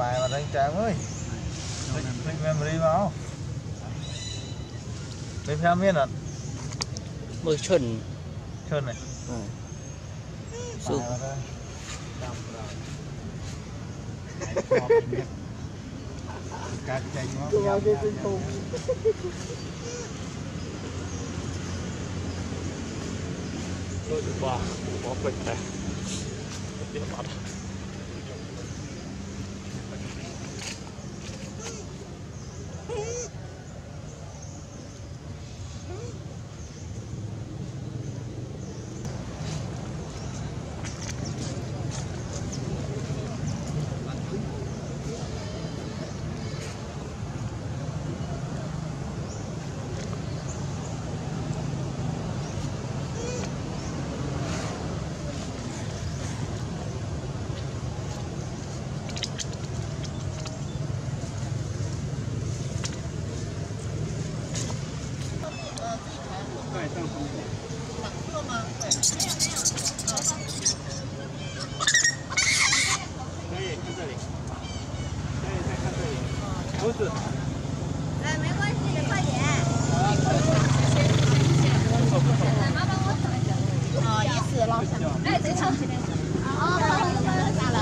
bài mà đánh trang ơi. Click memory vào Bên phía miên à Mới chuẩn. Chuẩn này. Ừ. Sụp. Cắt chanh quá Cứ vào cái tinh tùng bỏ, bỏ quỳnh này. Tiếp bắt. 等车吗？没有。可以这里。不是。没关系，快点。啊，也是老乡。哎，这边唱。啊，咋了？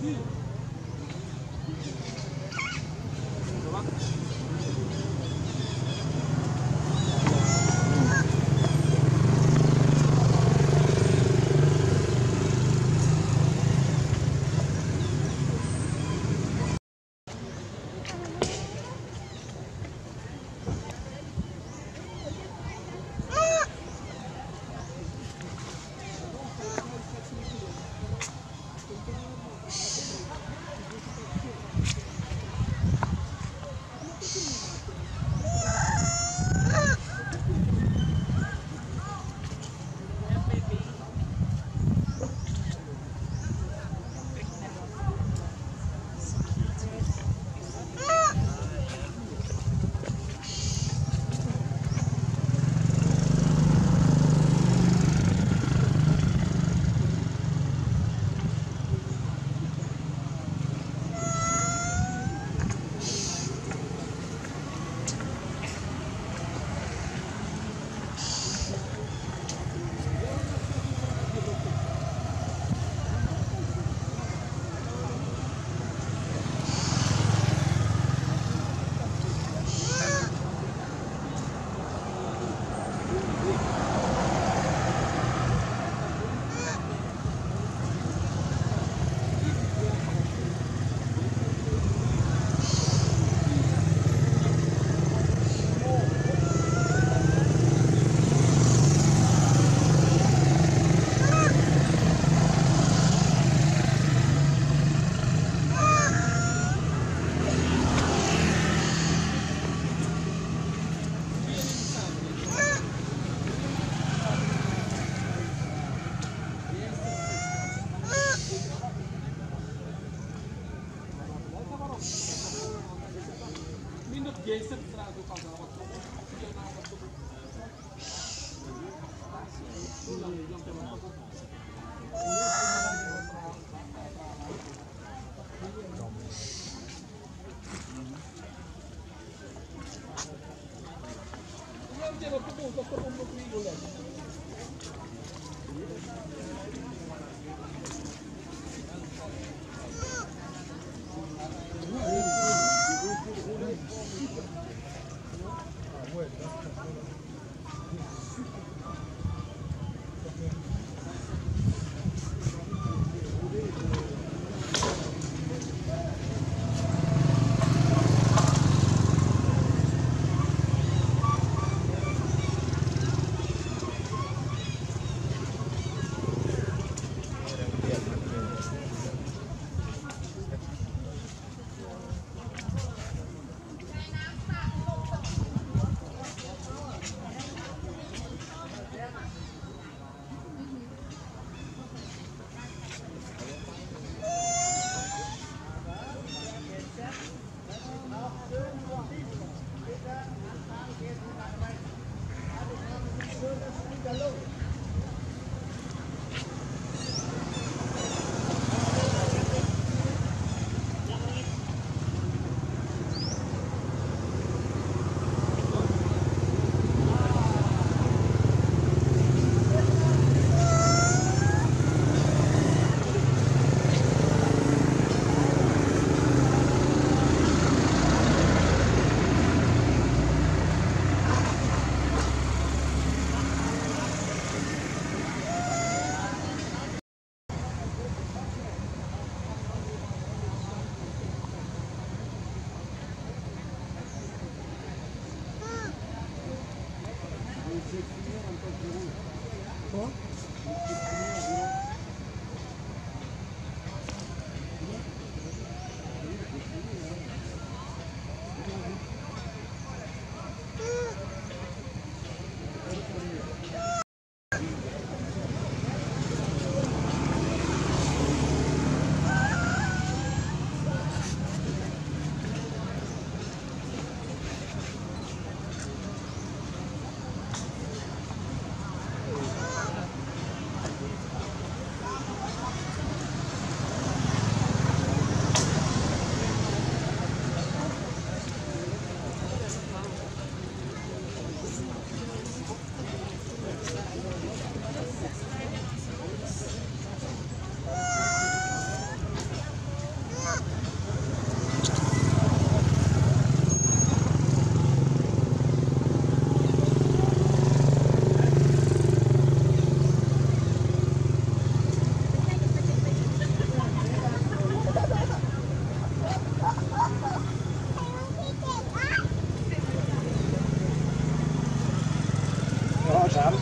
TV. E aí você traz. Eu não eu? Sam.